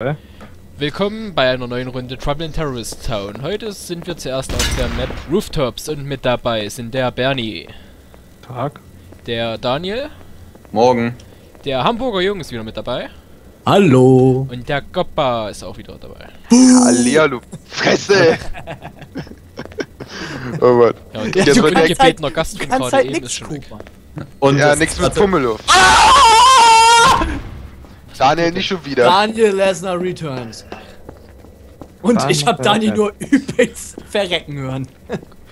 Hä? Willkommen bei einer neuen Runde Trouble in Terrorist Town. Heute sind wir zuerst auf der Map Rooftops und mit dabei sind der Bernie, Tag. der Daniel, Morgen. der Hamburger Jung ist wieder mit dabei Hallo. und der Goppa ist auch wieder dabei. Hallihallo. Fresse! oh Mann. Ja, und der du kannst ungebetener halt- Gast von gerade halt eben nix ist schon weg. Und ja, nix mit Pummeluft. Daniel, nicht schon wieder. Daniel Lesnar Returns. Und Daniel ich habe Daniel nur übelst verrecken hören.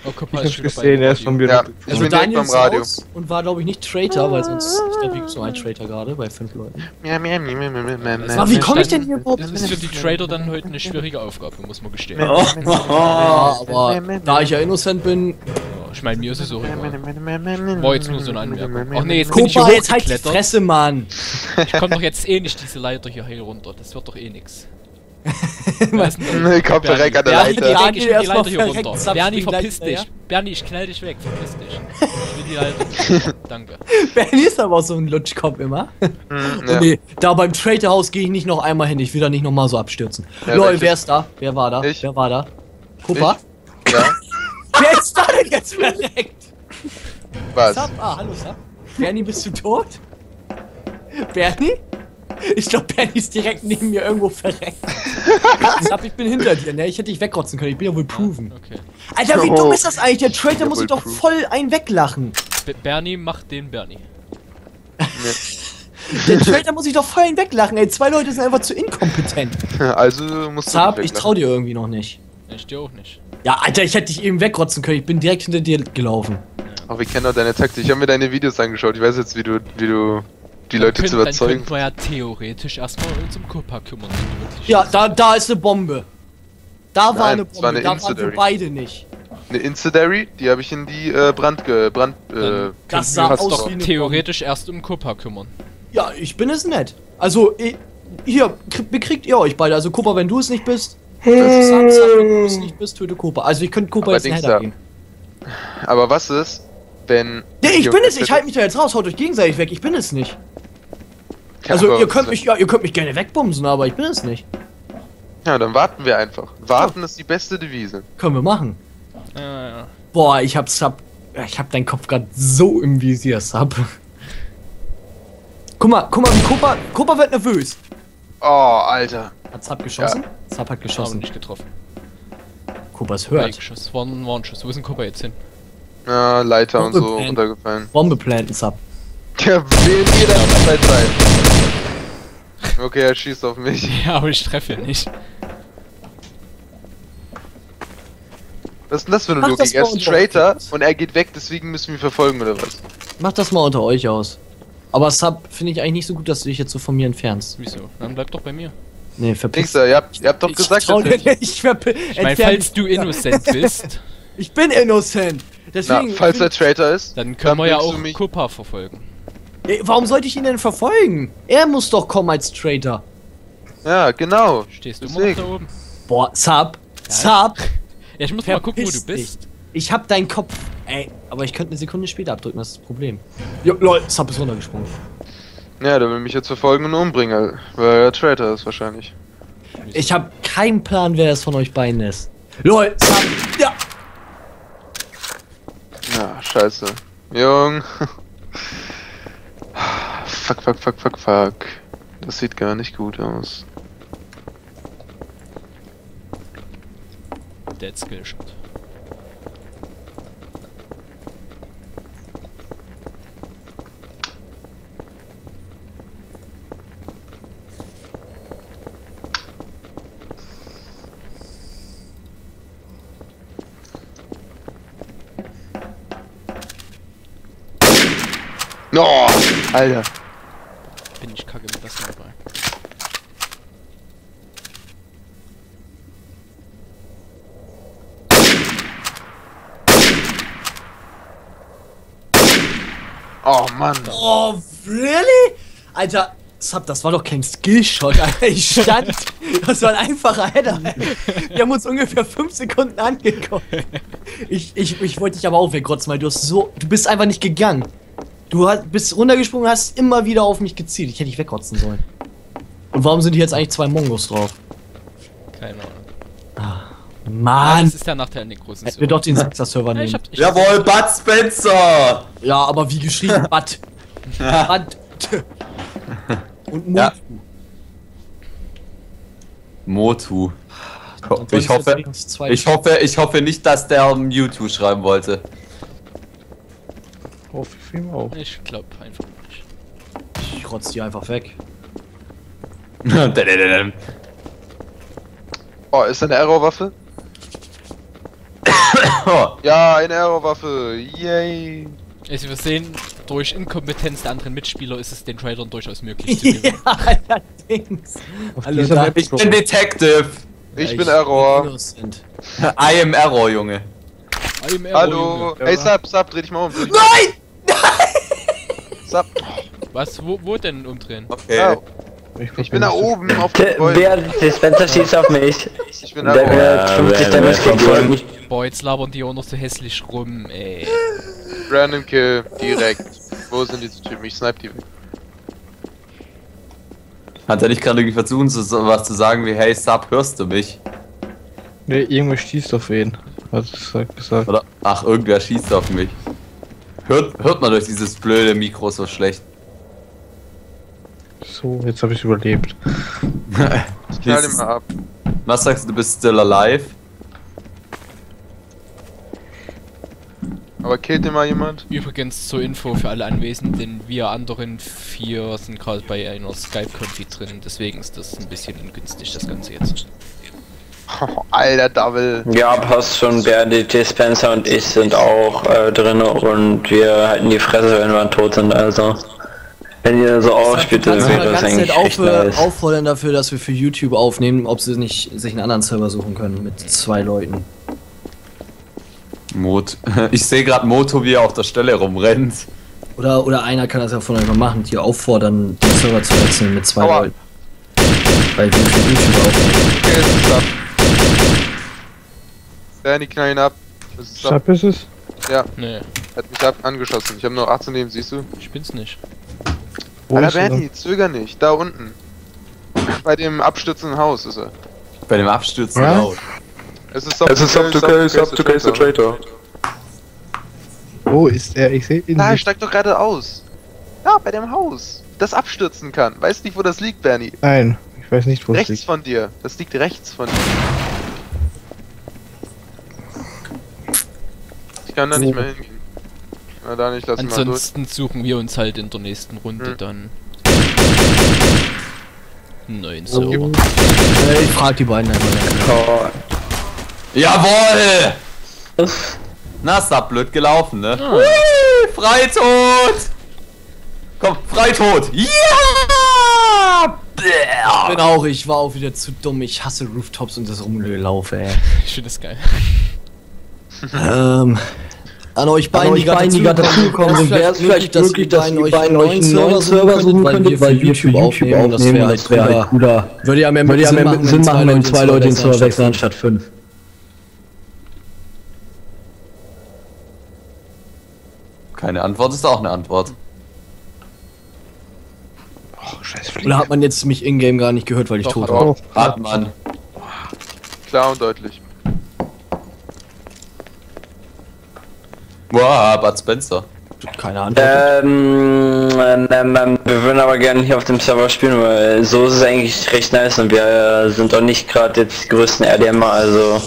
Oh, Goppa Ich ist hab's gesehen, er ist von mir. Ja. Ich bin direkt beim ist Radio. und war glaube ich nicht Traitor, weil sonst ich glaube, gibt so einen Traitor gerade bei fünf Leuten. Aber wie komme ich denn hier überhaupt? Das ist für die Trader dann heute eine schwierige Aufgabe, muss man gestehen. Ja, aber da ich ja innocent bin, Ja, ich meine, mir ist es egal. War jetzt nur so eine Anmerkung. Ach nee, jetzt bin guck ich hier jetzt halt die. Fresse, Mann. Ich komm doch jetzt eh nicht diese Leiter hier hier runter. Das wird doch eh nix. Ich komm direkt an der Bernie, Leiter. Bernie, ich will die Erstmal Leiter hier runter. Bernie, verpiss dich. Bernie, ich knall dich weg, verpiss dich. Ich will die Leiter. Danke. Benny ist aber auch so ein Lutschkopf immer. Nee, da beim Traitor-Haus gehe ich nicht noch einmal hin. Ich will da nicht noch mal so abstürzen. Ja, Lol, wer ist da? Wer war da? Ich. Wer war da? Kupa? Ja, Wer ist da denn jetzt verreckt? was? Sab? Ah, hallo Sab. Bernie, bist du tot? Bernie? Ich glaube, Bernie ist direkt neben mir irgendwo verreckt. Sab, ich bin hinter dir, ne? Ich hätte dich wegrotzen können. Ich bin ja wohl proven. Okay. Alter, wie dumm ist das eigentlich? Der Traitor Ja, muss sich doch proven. voll einen weglachen. B Bernie macht den Bernie. Der Traitor muss sich doch voll einen weglachen, ey. Zwei Leute sind einfach zu inkompetent. Also musst du Sab, dich ich trau dir irgendwie noch nicht. Ich dir auch nicht. Ja, Alter, ich hätte dich eben wegrotzen können. Ich bin direkt hinter dir gelaufen. Aber wir kennen doch deine Taktik. Ich habe mir deine Videos angeschaut. Ich weiß jetzt, wie du, wie du die Leute Könnt- zu Dann überzeugen. könnten wir ja theoretisch erstmal uns um Copa kümmern. Ja, da, da ist eine Bombe. Da war Nein, eine das war Bombe, eine da waren wir beide nicht. Eine Incendiary, die habe ich in die äh, Brand ge Brand äh, Dann Das sah aus doch wie eine theoretisch erst um Copa kümmern. Ja, ich bin es nett. Also, ich, hier, krie- bekriegt ihr euch beide. Also, Kopa, wenn du es nicht bist. Das ist Sam, Sam, wenn du es nicht bist, töte Kopa. Also, ich könnte Kopa Aber jetzt Header geben. Aber was ist, wenn. Ja, ich bin es, ich halte mich da jetzt raus, haut euch gegenseitig weg, ich bin es nicht. Ja, Also, ihr könnt mich, ja, ihr könnt mich gerne wegbumsen, aber ich bin es nicht. Ja, dann warten wir einfach. Warten ist die beste Devise. Können wir machen. Ja, ja. Boah, ich hab Sub. Ich hab deinen Kopf gerade so im Visier, Sub. Guck mal, guck mal, wie Kopa. Kopa wird nervös. Oh, Alter. Hat Sub geschossen? Sub hat Aber geschossen. nicht getroffen. Kopas Nee, hört. Ein, war ein Schuss. Wo ist denn Copa jetzt hin? Ja, Leiter und so Bombe runtergefallen. Bombe planten, Sub. Der wählt jeder Zeit sein. Okay, er schießt auf mich. Ja, aber ich treffe ihn nicht. Was ist denn das für eine Mach Logik? Er ist ein Traitor und er geht weg, deswegen müssen wir ihn verfolgen oder was? Macht das mal unter euch aus. Aber Sub finde ich eigentlich nicht so gut, dass du dich jetzt so von mir entfernst. Wieso? Dann bleib doch bei mir. Nee, verpiss Nächster, ihr habt, ihr habt doch ich gesagt, trau dass dir nicht, ich verpi- Ich entfern falls dich. du innocent bist, Ich bin innocent. na, Deswegen. falls er Traitor ist, dann können wir ja auch Copa verfolgen. Ey, Warum sollte ich ihn denn verfolgen? Er muss doch kommen als Traitor. Ja, genau. Stehst du Deswegen. da oben? Boah, Sub. Sub. Ja, ich muss mal gucken, wo du Verpiss dich. bist. Ich hab deinen Kopf. Ey, aber ich könnte eine Sekunde später abdrücken, das ist das Problem. Jo, lol, Sub ist runtergesprungen. Ja, der will mich jetzt verfolgen und umbringen, weil er Traitor ist wahrscheinlich. Ich hab keinen Plan, wer es von euch beiden ist. Lol. Ja. Ja, scheiße. Jung. Fuck, fuck, fuck, fuck, fuck. Das sieht gar nicht gut aus. Dead Skill Shot. Oh, Alter. Bin ich kacke mit das dabei. Oh Mann. Oh, really? Alter, Sub, das war doch kein Skillshot, Alter. Ich stand. Das war ein einfacher Header. Wir haben uns ungefähr 5 Sekunden angeguckt. Ich, ich, ich wollte dich aber auch wegrotzen, weil du hast so. Du bist einfach nicht gegangen. Du hast, bist runtergesprungen und hast immer wieder auf mich gezielt. Ich hätte dich wegrotzen sollen. Und warum sind hier jetzt eigentlich zwei Mongos drauf? Keine Ahnung. Ah, Ah, Mann! das ist der Nachteil an den großen Hätten wir doch den Sechser-Server Ja, ich nehmen. hab, ich Jawohl, Bud Spencer! Ja, aber wie geschrieben? Bad. Bad. Und Mut. Ja. Motu. Ich hoffe, ich hoffe, ich hoffe nicht, dass der Mewtwo schreiben wollte. Hoffe ich ihm auch. ich glaub einfach nicht. Ich rotz die einfach weg. Oh, ist eine Arrow-Waffe? Oh, Ja, eine Arrow-Waffe. Yay. Also wir sehen, durch Inkompetenz der anderen Mitspieler ist es den Tradern durchaus möglich zu gewinnen. ja, allerdings. Da- Map ich bin Detective. Ich Ja, bin Error. I am Error, Junge. I'm Arrow, Hallo. Junge. Ey, Sub, Sub, dreh dich mal um. Nein! Sub. Was? Wo, wo denn umdrehen? Okay. Ich, ich bin da oben auf dem Der, Gebäude. der Dispenser schießt auf mich. Ich bin Der Error. wird 50 Damage gegeben. Boah, jetzt labern die auch noch so hässlich rum, ey. Random Kill. Direkt. Wo sind diese Typen? Ich snipe die weg. Hat er nicht gerade irgendwie versucht, so, so was zu sagen wie, hey Sub, hörst du mich? Nee, irgendwer schießt auf wen. Hat es gesagt. gesagt. Oder, ach, irgendwer schießt auf mich. Hört, hört man durch dieses blöde Mikro so schlecht. So, jetzt habe ich überlebt. Ich knall den mal ab. Was sagst du, du bist still alive? Aber killt mal jemand? Übrigens zur Info für alle Anwesenden, wir anderen vier sind gerade bei einer Skype-Konfi drin, deswegen ist das ein bisschen ungünstig, das Ganze jetzt. Oh, alter Double. Ja, passt schon. Bernie, Dispenser und ich sind auch äh, drin und wir halten die Fresse, wenn wir tot sind. Also, wenn ihr so ausspielt, dann wäre das ganz nett eigentlich echt auf, nice. auffordern dafür, dass wir für YouTube aufnehmen, ob sie nicht sich einen anderen Server suchen können mit zwei Leuten. Mot. Ich sehe gerade Moto, wie er auf der Stelle rumrennt. Oder, oder einer kann das ja von euch mal machen, die auffordern, den Server zu wechseln mit zwei Aua. Leuten. Weil wir für YouTube aufnehmen. Okay. Danny, knall ihn ab. Es ist Sub. Sub ist es? Ja, Nee, hat mich ab angeschossen. Ich habe nur 18 Leben, siehst du? ich bin's nicht. Wo Alter er? Bernie, zöger nicht. Da unten. Bei dem abstürzenden Haus ist er. Bei dem Abstürzen Ja? laut. Es ist Sub, Es ist up to kill, up to kill the traitor. Wo ist er? Ich sehe ihn Da, nicht. steigt doch gerade aus. Ja, bei dem Haus. Das abstürzen kann. Weißt nicht, wo das liegt, Bernie. Nein, ich weiß nicht, wo es Rechts liegt. von dir. Das liegt rechts von dir. Kann da nicht mehr hingehen. Na dann, ich lass ihn mal durch. Ansonsten suchen wir uns halt in der nächsten Runde Hm. dann neuen Server. Äh, ich frag die beiden einmal. Oh, Jawohl! das- Na, ist da blöd gelaufen, ne? Ah. Hui, Freitod! Komm, Freitod! Ja! Ich bin auch, ich war auch wieder zu dumm. Ich hasse Rooftops und das Rumlaufe, ey. Ich finde das geil. ähm, an euch beiden, die gerade dazugekommen sind, wäre es vielleicht möglich, dass ihr beiden euch einen neuen Server suchen könntet, weil wir für YouTube aufnehmen. Das wäre halt cooler. cooler. Würde ja mehr Würde ja Sinn mehr Sinn machen, wenn zwei Leute den Server wechseln anstatt fünf. Keine Antwort ist auch eine Antwort. Oh, scheiß Fliege. Oder hat man jetzt mich in-game gar nicht gehört, weil ich Doch, tot war? Hat man. Klar und deutlich. Wow, Bud Spencer. Keine Antwort. Ähm, ähm, ähm, wir würden aber gerne hier auf dem Server spielen, weil so ist es eigentlich recht nice und wir äh, sind auch nicht gerade jetzt die größten RDMer, also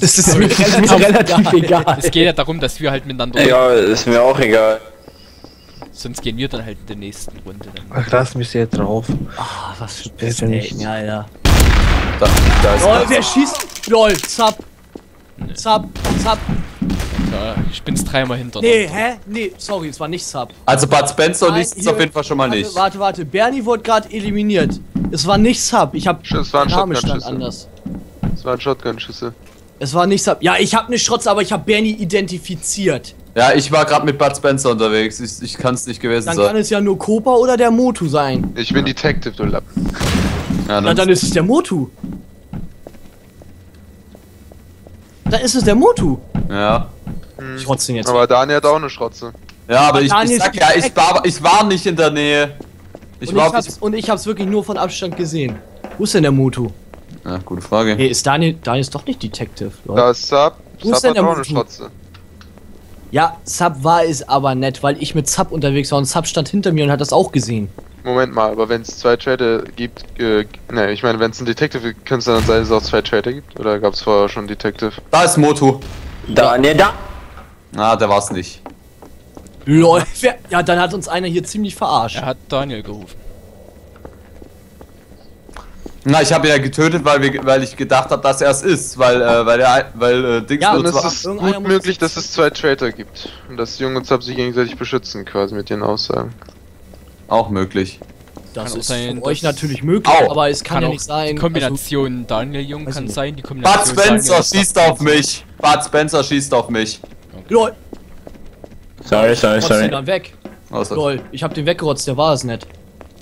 Das ist mir relativ egal. Es geht ja darum, dass wir halt miteinander. ja, ist mir auch egal. Sonst gehen wir dann halt in der nächsten Runde. Dann. Ach, lass mich sehr drauf. Ah, was für ist ja nicht- Alter. Da, da ist Lol, wer schießt? Lol, Zap. Nee. Zap, Zap. Ja, ich bin's dreimal hinter. Nee, hä? Nee, sorry, es war nicht Zap. Also Bud Spencer Nein, liest es hier- auf jeden Fall schon mal warte, nicht. Warte, warte, Bernie wurde gerade eliminiert. Es war nicht Zap. Ich hab. Es waren Name stand Shotgun-Schüsse. anders. Das waren Shotgun-Schüsse. Es war nicht Zap. Ja, ich hab eine Schrotze, aber ich hab Bernie identifiziert. Ja, ich war gerade mit Bud Spencer unterwegs. Ich, ich kann es nicht gewesen Dann kann sein. es ja nur Kopa oder der Motu sein. Ich bin Detective, du Lappen. Ja, Na, dann ist es der Motu. Dann ist es der Motu. ja. Ich rotze den jetzt. Aber Daniel hat auch eine Schrotze. ja, aber ich, Daniel ich sag ist ja, ich war, ich war nicht in der Nähe. Ich und, war ich hab's, und ich hab's wirklich nur von Abstand gesehen. Wo ist denn der Mutu? Ja, gute Frage. Hey, ist Daniel, Daniel ist doch nicht Detective, Leute. Da ist Sub. Wo ist Sub denn hat der auch eine Mutu? Schlotze. Ja, Sub war es aber nett, weil ich mit Sub unterwegs war und Sub stand hinter mir und hat das auch gesehen. Moment mal, aber wenn es zwei Trader gibt, äh, ne, ich meine, wenn es einen Detective gibt, könnte es dann sein, dass es auch zwei Trader gibt? Oder gab es vorher schon Detective? Da ist Motu. Daniel, da! Ah, der war's nicht. Lol, wer, ja, dann hat uns einer hier ziemlich verarscht. Er hat Daniel gerufen. Na, ich habe ihn ja getötet, weil, wir, weil ich gedacht habe, dass er es ist, weil, äh, weil er, weil äh, Dings Ja, nur Und es ist gut möglich, dass es zwei Traitor gibt. Und dass Jung und Sub sich gegenseitig beschützen, quasi mit ihren Aussagen. auch möglich. Das Kann auch ist sein, von euch natürlich möglich, Au. aber es kann, Kann ja auch nicht sein. Die Kombination Daniel Jung kann sein, die Bud Kombination Spencer Daniel schießt auf mich. Bud Spencer schießt auf mich. Also, lol, Sorry, sorry, sorry. dann weg. Also, Lol, ich hab den weggerotzt, der war es nicht.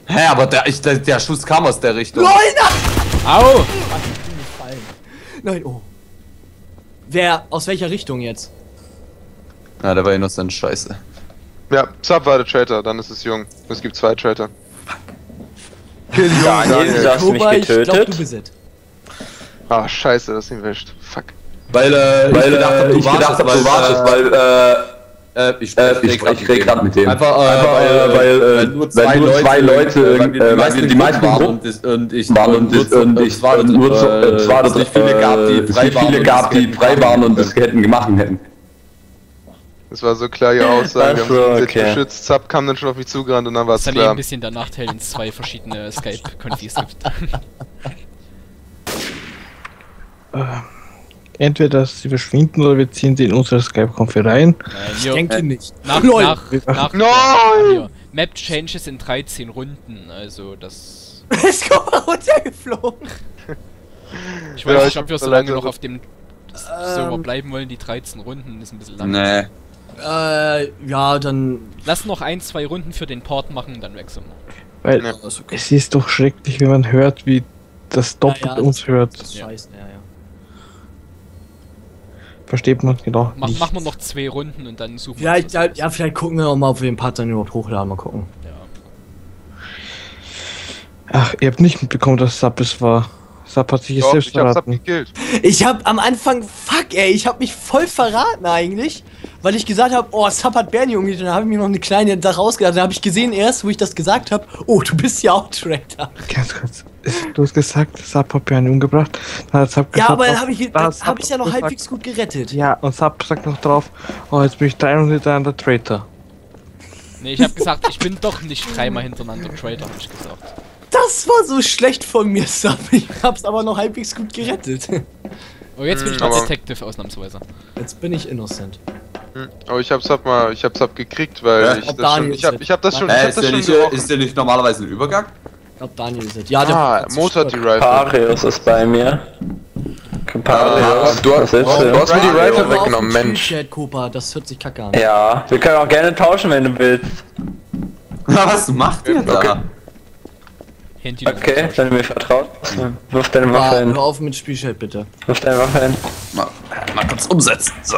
Hä, aber der, ich, der, der Schuss kam aus der Richtung. LOL, nein! Au! Nein, oh. Wer, aus welcher Richtung jetzt? Ja, der war innocent, scheiße. Ja, Sub war der Traitor, dann ist es Jung. Es gibt zwei Traitor. Daniel, du hast mich Koba, ich glaub, du getötet. bist es. Ah, scheiße, das ist ihn wäscht. Fuck. Weil, äh, Weil ich gedacht hab, äh, ich gedacht habe, du warst es, weil äh, äh, ich äh, sprech ich spreche grad gerade mit dem. Einfach, äh, Einfach, weil, äh, weil, äh, nur zwei nur Leute, zwei Leute, äh, weil wir äh, die meisten, die waren und, ich- und ich waren und so- und ich war und nur so, äh, es war es nicht viele gab, die es frei waren viele und gab, das die hätten frei waren und das hätten gemacht hätten. Das war so klar ihre Aussage. Wir haben uns okay. beschützt. Sub kam dann schon auf mich zugerannt und dann war Es es ist dann eben klar. ein bisschen der Nachteil, wenn es zwei verschiedene Skype-Konfis gibt. Entweder sie verschwinden oder wir ziehen sie in unsere Skype-Konfi rein. Nein, Ich denke nicht. nach, Lol. nach, nach, Nein! hier. Map Changes in 13 Runden, also das... Ist runtergeflogen. Ich Ja, weiß ich nicht, ob wir so lange noch auf dem Server bleiben wollen, die 13 Runden ist ein bisschen lang. Nee. Äh, ja, dann. Lass noch ein, zwei Runden für den Port machen, dann wechseln wir. Weil Ja. ist okay. es ist doch schrecklich, wenn man hört, wie das doppelt Ja, ja, uns hört. Das ist Ja. scheiße, ja, ja. Versteht man genau Mach, nicht. machen wir noch zwei Runden und dann suchen Vielleicht, wir ja, uns ja, vielleicht gucken wir noch mal, ob wir den Part dann überhaupt hochladen. Mal gucken. Ja. Ach, ihr habt nicht mitbekommen, dass Sub es war. Sub hat sich jetzt Doch, selbst ich hab Sub verraten. Ich hab am Anfang, fuck ey, ich hab mich voll verraten eigentlich, weil ich gesagt habe, oh, Sub hat Bernie umgeht. Dann habe ich mir noch eine kleine Sache ausgedacht. Dann habe ich gesehen erst, wo ich das gesagt habe, oh, du bist ja auch Traitor. Ganz kurz. Du hast gesagt, Sub hat Bernie umgebracht. Dann hat Sub Ja, gesagt, aber dann oh, habe ich, hab ich ja noch gesagt, halbwegs gut gerettet. Ja, und Sub sagt noch drauf, oh, jetzt bin ich drei und hintereinander Traitor. Nee, ich hab gesagt, ich bin doch nicht dreimal hintereinander Trader, hab ich gesagt. Das war so schlecht von mir, Sub. Ich hab's aber noch halbwegs gut gerettet. Oh, jetzt bin ich mal aber- Detective ausnahmsweise. Jetzt bin ich innocent. Hm. Aber ich hab Sub mal, ich hab Sub gekriegt, weil Ja, ich das schon, ich hab, ist ich hab das schon, ich Hä, hab ist, das der schon nicht, äh, gerochen. ist der nicht normalerweise ein Übergang? Ich glaub, Daniel ist es. Ja, der Ah, Motor hat die Rifle. Parius ist bei mir. Ah, Parius. du, was du, willst du du? hast mir die Rifle weggenommen, Mensch. Spielchat, Kopa, das hört sich kacke an. Ja, wir können auch gerne tauschen, wenn du willst. Was macht ihr da? Okay. Handy Okay, wenn du mir vertraust, wirf deine Ja, Waffe hin. hör auf mit Spielchat, bitte. Wirf deine Waffe hin. Mal, mal kurz umsetzen. So.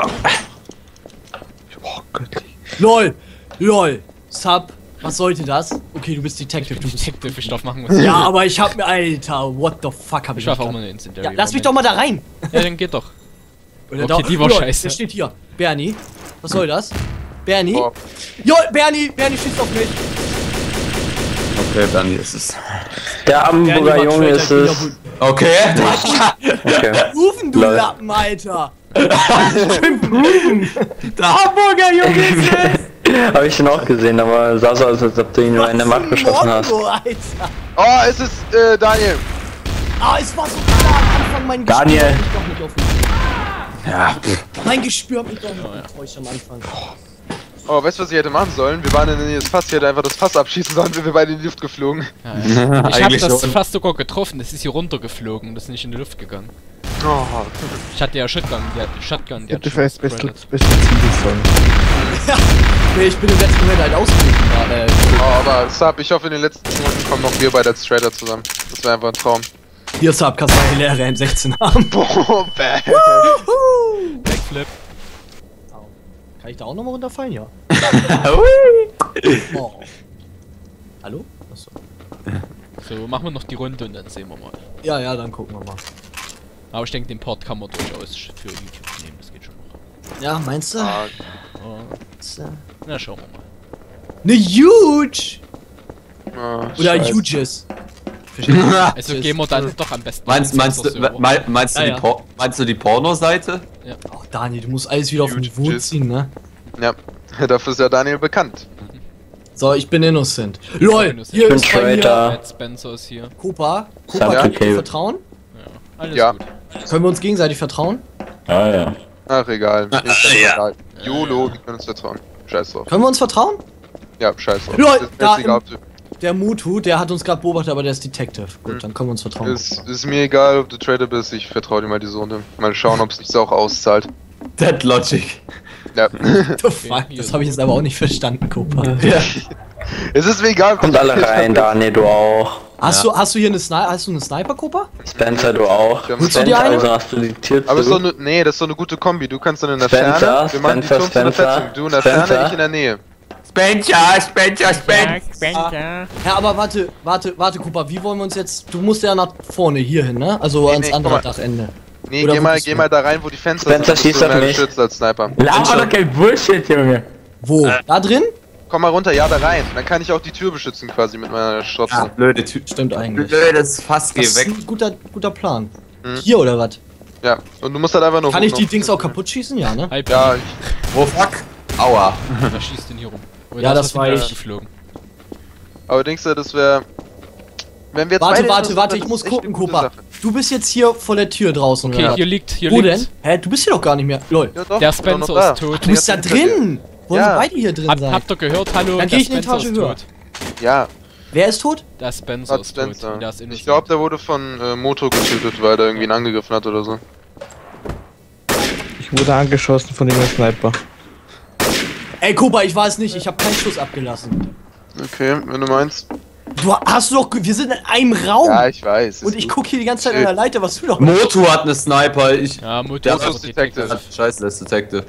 Oh, göttlich. LOL! LOL! Sub, was sollte das? Okay, du bist Detective, du bist. Detective, ich darf machen, was Ja, aber ich hab mir. Alter, what the fuck hab ich Ich auch mal eine Incendiary. ja, Lass mich doch mal da rein! Ja, dann geht doch. Oder Okay, da- die war LOL, scheiße. Der steht hier. Bernie. Was soll das? Bernie? Oh. Jo, Bernie! Bernie schießt auf mich! Okay, dann ist es. Der Bernie Hamburger Junge ist es. Okay. Okay. Rufen, du. Lappen, Alter! Der Hamburger Junge ist es. Habe ich den auch gesehen, aber sah so aus, als ob du ihn nur in der Macht geschossen hast. Alter! Oh, es ist äh, Daniel. Ah, es war so klar am Anfang mein Gespür. Daniel. hat mich doch nicht auf mich. Ja. Mein Gespür hat mich doch nicht enttäuscht am Anfang. Oh, weißt du, was ich hätte machen sollen? Wir waren in der Nähe des Fass, ich hätte einfach das Fass abschießen sollen, wir beide in die Luft geflogen. Ja, ja. Ich habe Eigentlich das schon. fast sogar getroffen, das ist hier runtergeflogen, das ist nicht in die Luft gegangen. Oh, Ich hatte ja Shotgun, die hat Shotgun, die hat vielleicht besser, gespreadet. besser zielen sollen. Nee, ich bin im letzten Moment halt ausgewichen. Ja, äh, oh, aber Sub, ich hoffe, in den letzten Minuten kommen noch wir beide als Trader zusammen. Das wäre einfach ein Traum. hier, Sub, kannst du eine leere M16 haben. Boah, bäh. Backflip. Kann ich da auch nochmal runterfallen? Ja. Oh. Hallo? Achso. So, machen wir noch die Runde und dann sehen wir mal. Ja, ja, dann gucken wir mal. Aber ich denke, den Port kann man durchaus für YouTube nehmen, das geht schon noch. Ja, meinst du? Ah, Oh, na, schauen wir mal. Ne huge! ah, Oder scheiße. huges. Also gehen wir dann doch am besten Meinst, den meinst, du, mein- meinst, du Ja, die ja. Por meinst du die Porno-Seite? Ach, Daniel, du musst alles wieder auf Niveau Jizz. ziehen, ne? Ja, dafür ist ja Daniel bekannt. So, ich bin innocent. LOL, innocent. hier Ich bin ist bei mir Traitor. Matt Spencer ist hier. Sag Copa, ja. kannst du okay. vertrauen? Ja, alles Ja. gut. Können wir uns gegenseitig vertrauen? Ah ja. Ach, egal. Ah, ja. egal. YOLO, wir können uns vertrauen. Scheiß drauf. Können wir uns vertrauen? Ja, scheiß drauf. Lol, Ist da Der Mutu, der hat uns gerade beobachtet, aber der ist Detective. Gut, dann können wir uns vertrauen. ist, ist mir egal, ob du Trader bist, ich vertraue dir mal die Runde. Mal schauen, ob es sich auch auszahlt. Dead Logic. Ja. The fuck, das habe ich jetzt aber auch nicht verstanden, Copa. es ist mir egal, Kommt du alle rein, Daniel, du auch. Hast du, hast du hier eine Sniper, hast du eine Sniper, Copa? Spencer, du auch. Holst du Spencer, dir eine? also hast du die Tür Aber es ist zu. doch ne, nee, das ist doch eine gute Kombi. Du kannst dann in der Spencer, Ferne, wir machen die Spencer, in der Spencer, Fetzung. Du in der Spencer. Ferne, ich in der Nähe. Spencer, Spencer, Spencer. Ja, aber warte, warte, warte, Copa, wie wollen wir uns jetzt. Du musst ja nach vorne hier hin, ne? Also Nee, ans nee, andere. Dachende. Nee, Oder geh mal, geh mal da rein, wo die Fenster Spencer, sind. dann bist schieß du auf mich. als Sniper. Laber doch kein Bullshit, Junge. Wo? Da drin? Komm mal runter, ja, da rein. Dann kann ich auch die Tür beschützen quasi mit meiner Schrotze. Ah, blöde Typ. Stimmt eigentlich. Blödes Fass, geh Das ist weg. ein guter, guter Plan. Hm. Hier oder was? Ja, und du musst halt einfach nur Kann ich die Dings auch kaputt schießen? Ja, ne? Ja, ja. ich, Wo fuck? Aua. Wer schießt denn hier rum? Oder Ja, das in war die ich. Geflogen. aber denkst du, das wäre... Wenn wir Warte, beide warte, sind, warte, dann ich muss das gucken. Sache. Du bist jetzt hier vor der Tür draußen, Okay, oder? hier liegt, hier Wo liegt. denn? Hä, du bist hier doch gar nicht mehr. Lol. Ja, doch, Der ich Spencer ist tot. Du bist da drin! Wollen Ja. beide hier drin Hab, sein? habt ihr gehört? Hallo, Dann geh ich eine Spencer Etage höher. tot. Ja, Wer ist tot? Der Spencer ist tot. Spencer. Der ist Ich innocent. glaube, der wurde von äh, Moto getötet, weil der irgendwie ihn angegriffen hat oder so. Ich wurde angeschossen von dem Sniper. Ey, Copa, ich weiß nicht, ich habe keinen Schuss abgelassen. Okay, wenn du meinst. Du hast doch. Wir sind in einem Raum! Ja, ich weiß. und ich guck hier die ganze Zeit an der Leiter, was du doch. Motu hat eine Sniper. Ich. Ja, Mutter Der ist Detective. Detective. Scheiße, das ist Detective.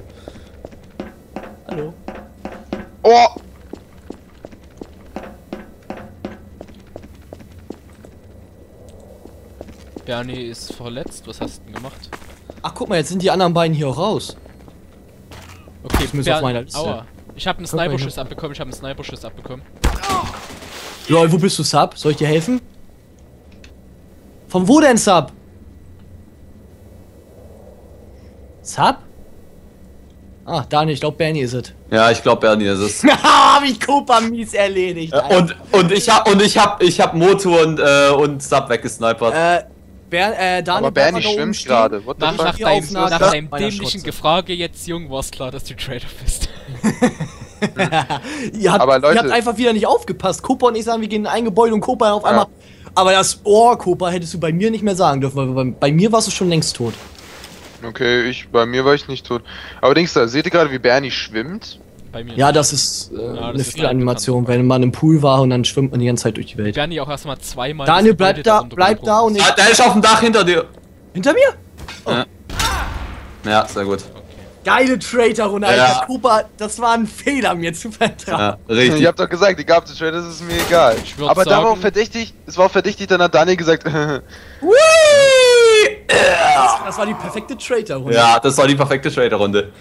Hallo? Oh! Bernie ist verletzt. Was hast du denn gemacht? Ach, guck mal, jetzt sind die anderen beiden hier auch raus. Okay, Zumindest auf meiner Liste. Aua. Ich habe einen Sniperschuss abbekommen. Ich habe einen Sniperschuss abbekommen. Lol, wo bist du, Sub? Soll ich dir helfen? Von wo denn, Sub? Sub? Ah, Daniel, ich glaube, Bernie ist es. Ja, ich glaube, Bernie ist es. Haha, hab ich Copa mies erledigt. Alter. und, und ich hab und ich hab ich hab Motu und äh, und Sub weggesnipert. Äh, Ber äh, Daniel, Aber Bernie schwimmt gerade. Nach, nach, deinem, nach deinem dämlichen. Gefrage jetzt, Jung, war es klar, dass du Trader bist. ihr, habt, Aber Leute- ihr habt einfach wieder nicht aufgepasst. Copa und ich sagen, wir gehen in ein Gebäude und Copa auf einmal. Aber das Ohr, Copa, hättest du bei mir nicht mehr sagen dürfen, weil bei, bei mir warst du schon längst tot. Okay, ich, bei mir war ich nicht tot. Aber denkst du, seht ihr gerade, wie Bernie schwimmt? Bei mir. Ja, das ist äh, das eine ist Fehlanimation, wenn man im Pool war und dann schwimmt man die ganze Zeit durch die Welt. Bernie auch erstmal zweimal. Daniel, das bleib da, bleib da und ich. Ah, der ist auf dem Dach hinter dir. Hinter mir? Ja, sehr gut. Geile Traitor-Runde, Alter. Ja. Cooper, das war ein Fehler, mir zu vertrauen. Ja, Ich richtig. hab doch gesagt, die gab es Trade, das ist mir egal. Ich Aber da war auch sagen- verdächtig, es war auch verdächtig, dann hat Daniel gesagt, Das war die perfekte Traitor-Runde. Ja, das war die perfekte Trader-Runde.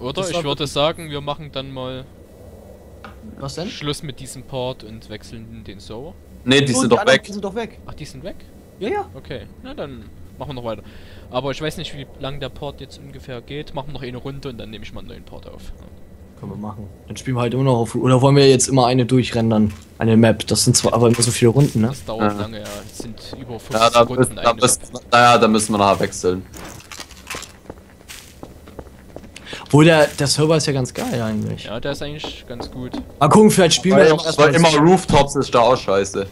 Oder Das ich würde sagen, wir machen dann mal Was denn? Schluss mit diesem Part und wechseln den Server. Ne, die Und sind doch weg. sind doch weg. Ach, die sind weg? Ja, ja. Okay, na dann machen wir noch weiter. Aber ich weiß nicht, wie lang der Part jetzt ungefähr geht. Machen wir noch eine Runde und dann nehme ich mal einen neuen Part auf. Können wir machen. Dann spielen wir halt immer noch auf. Oder wollen wir jetzt immer eine durchrendern? Eine Map. Das sind zwar aber immer so viele Runden, ne? Das dauert Ja. lange, ja. Es sind über 50 Ja, da Runden müssen, da eigentlich. müssen, naja, da müssen wir nachher wechseln. Obwohl der, der Server ist ja ganz geil eigentlich. Ja, der ist eigentlich ganz gut. Mal gucken, vielleicht spielen wir Weil, auch weil erstmal. immer Rooftops ist da auch scheiße.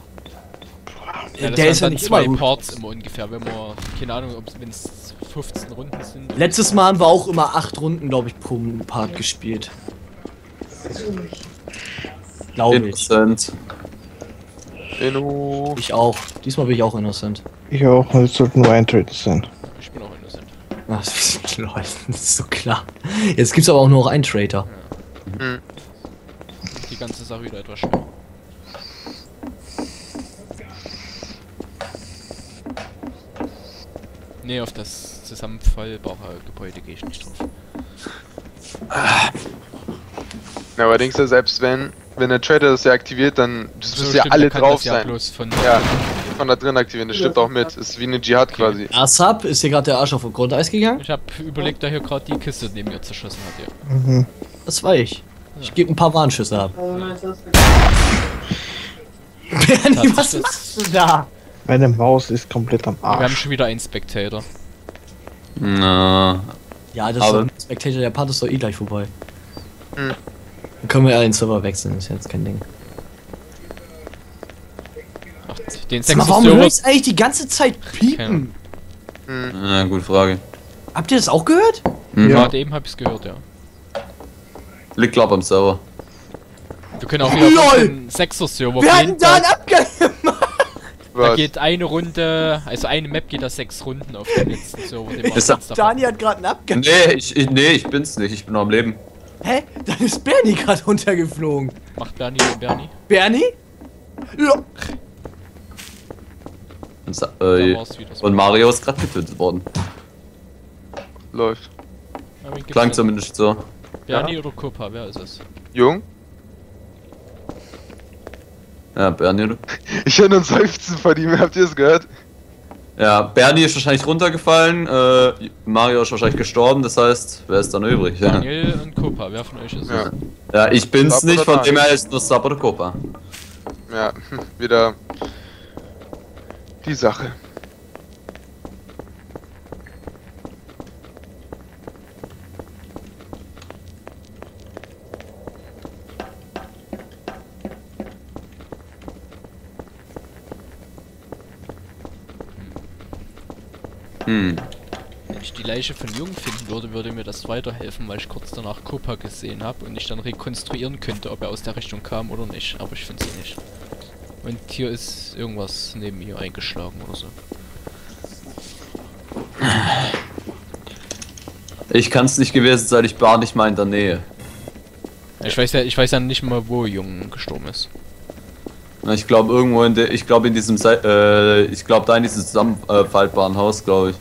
Ja, das der ist ja dann nicht zwei immer gut. Parts immer ungefähr, wenn wir, keine Ahnung, wenn es 15 Runden sind. Letztes Mal haben wir auch immer acht Runden, glaube ich, pro Part gespielt. Glaube ich. Innocent. Inno. Ich auch. Diesmal bin ich auch innocent. Ich auch, und es sollte nur ein Traitor sein. Ich bin auch innocent. Ach, falschen das ist so klar. Jetzt gibt's aber auch nur noch einen Traitor. Ja. Mhm. Die ganze Sache wieder etwas schwer. Ne, auf das zusammenfallbare Gebäude gehe ich nicht drauf. Ah. Allerdings, selbst wenn, wenn der Trader das ja aktiviert, dann das so müssen ja alle drauf sein. Ja, ja von da drin aktivieren, das stimmt auch mit. Ist wie eine Dschihad quasi. Asap, ist hier gerade der Arsch auf den Grundeis gegangen? Ich habe überlegt, da hier gerade die Kiste neben mir zerschossen hat, ja. Das war ich. Ich gebe ein paar Warnschüsse ab. Bernie, was machst du da? Meine Maus ist komplett am Wir haben Arsch. schon wieder einen Spectator. Na, Ja, das Aber- ist doch Spectator, der Part ist doch eh gleich vorbei. Hm. Dann können wir ja den Server wechseln, ist jetzt kein Ding. Ach, den 6 warum höre ich eigentlich die ganze Zeit piepen? na, gute Frage. Habt ihr das auch gehört? Mhm. Ja. Gerade eben habe ich es gehört, ja. Liegt glaub am Server. Wir können auch wieder LOL! auf den 6er Server Wir hatten da einen Da, Abgang gemacht! da geht eine Runde, also eine Map geht da sechs Runden auf den letzten Server. Den Dani hat gerade einen Abgang. Nee, ich, ich, nee, ich bin's nicht. Ich bin noch am Leben. Hä? Dann ist Bernie gerade runtergeflogen. Macht Bernie den Bernie. Bernie? Ja. Und, äh, und Mario ist gerade getötet worden. Läuft. Ja, Klang zumindest so. Bernie oder Copa, wer ist es? Jung? Ja, Bernie. Ich höre nur ein Seufzen von ihm, habt ihr es gehört? Ja, Bernie ist wahrscheinlich runtergefallen. Äh, Mario ist wahrscheinlich gestorben. Das heißt, wer ist dann übrig? Ja, Daniel und Copa, wer von euch ist Ja. es? ja ich bin's Sab nicht. oder Von dem her ist nur Sub oder Copa. Ja, wieder die Sache. Hm. Wenn ich die Leiche von Jung finden würde, würde mir das weiterhelfen, weil ich kurz danach Copa gesehen habe und ich dann rekonstruieren könnte, ob er aus der Richtung kam oder nicht. Aber ich finde sie nicht. Und hier ist irgendwas neben ihr eingeschlagen oder so. Ich kann's nicht gewesen sein. Ich war nicht mal in der Nähe. Ich weiß ja, ich weiß ja nicht mal, wo Jung gestorben ist. Na, Ich glaube irgendwo in der, ich glaube in diesem, Sei- äh, ich glaube da in diesem zusammenfaltbaren Haus, glaube ich.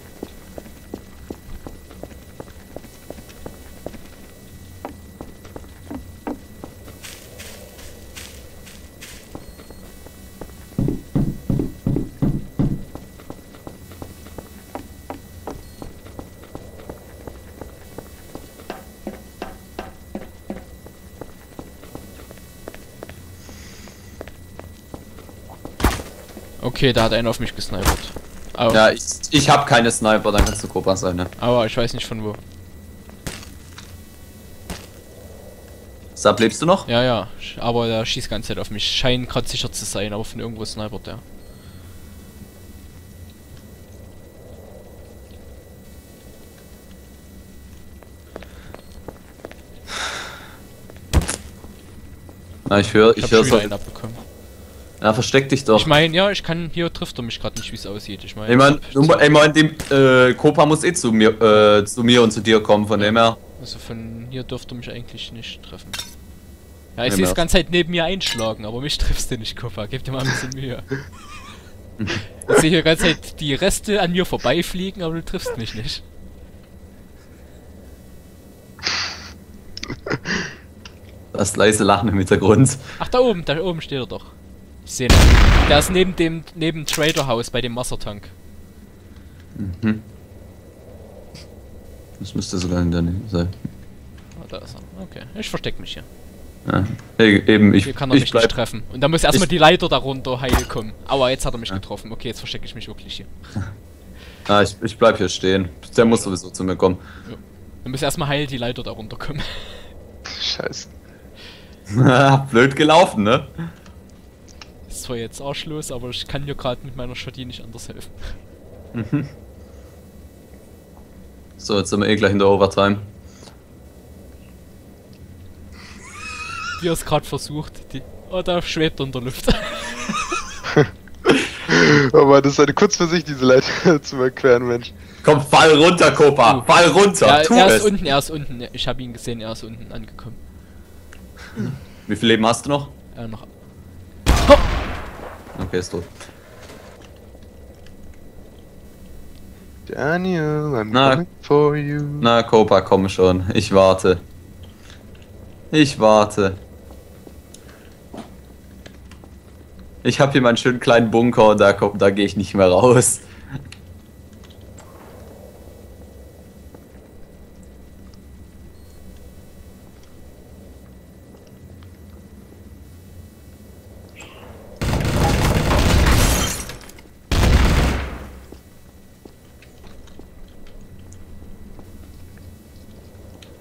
Okay, da hat einer auf mich gesnipert. Aber, Ja, ich, ich habe keine Sniper, dann kannst du Copa sein, ne? aber ich weiß nicht von wo. Sab, lebst du noch? Ja, ja, aber der schießt ganze Zeit auf mich. Scheint gerade sicher zu sein, aber von irgendwo snipert der. Na, ich höre, Ich, ich höre so. einen abbekommen. Ja, versteck dich doch. Ich meine, ja, ich kann, hier trifft er mich gerade nicht, wie es aussieht. Ich meine, Ich mein, ich mein, dem, äh, Copa muss eh zu mir, äh, zu mir und zu dir kommen, von dem her. also von hier dürfte er mich eigentlich nicht treffen. Ja, ich Ja, sehe es ganze Zeit neben mir einschlagen, aber mich triffst du nicht, Kupfer. Gib dir mal ein bisschen Mühe. ich sehe hier ganze Zeit die Reste an mir vorbeifliegen, aber du triffst mich nicht. Das leise Lachen im Hintergrund. Ach, da oben, da oben steht er doch. Ich sehe ihn. Der ist neben dem, neben Trader House bei dem Wassertank. Mhm. Das müsste sogar in der Nähe sein. Ah, da ist er. Okay, ich versteck mich hier. Ja. Eben, ich, Hier kann er ich mich bleib, nicht treffen. Und da muss erstmal ich- die Leiter darunter heil kommen. Aber jetzt hat er mich Ja. getroffen. Okay, jetzt verstecke ich mich wirklich hier. ah, ich, ich bleib hier stehen. Der muss sowieso zu mir kommen. Da muss erstmal heil die Leiter darunter kommen. Scheiße. Blöd gelaufen, ne? Ist zwar jetzt arschlos, aber ich kann hier gerade mit meiner Shotty nicht anders helfen. So, jetzt sind wir eh gleich in der Overtime. Wie er es gerade versucht. Die oh, da schwebt er in der Luft. Aber das ist eine kurz für sich, diese Leiter zu überqueren, Mensch. Komm, fall runter, Copa! Fall runter! ja, tu er es! ist unten, er ist unten. Ich habe ihn gesehen, er ist unten angekommen. Wie viel Leben hast du noch? Äh, noch. Okay, ist tot. Daniel, I'm Na. coming for you. Na, Copa, komm schon. Ich warte. Ich warte. Ich habe hier meinen schönen kleinen Bunker und da, komm- da gehe ich nicht mehr raus.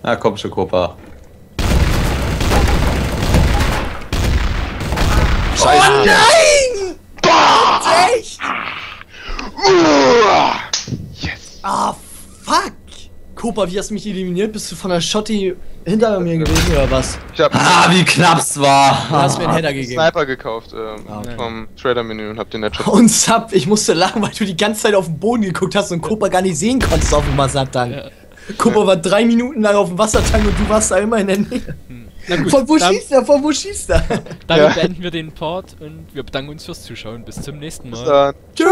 Na komm schon, Copa. Scheiße. Oh nein! Echt? Yes! Ah, fuck! Kopa, wie hast du mich eliminiert? Bist du von der Schotti hinter mir gewesen oder was? Ich hab Ah, wie knapp's war. Du hast mir einen Header gegeben. Sniper gekauft ähm, Ah, okay. vom Trader-Menü und hab den Headshot. Und Sub, ich musste lachen, weil du die ganze Zeit auf den Boden geguckt hast und Kopa gar nicht sehen konntest auf dem Wassertank. Ja. Kopa war drei Minuten lang auf dem Wassertank und du warst da immer in der Nähe. Na gut, Von wo dann, schießt er? Von wo schießt er? damit Ja. beenden wir den Part und wir bedanken uns fürs Zuschauen. Bis zum nächsten Mal. Bis dann. Tschüss!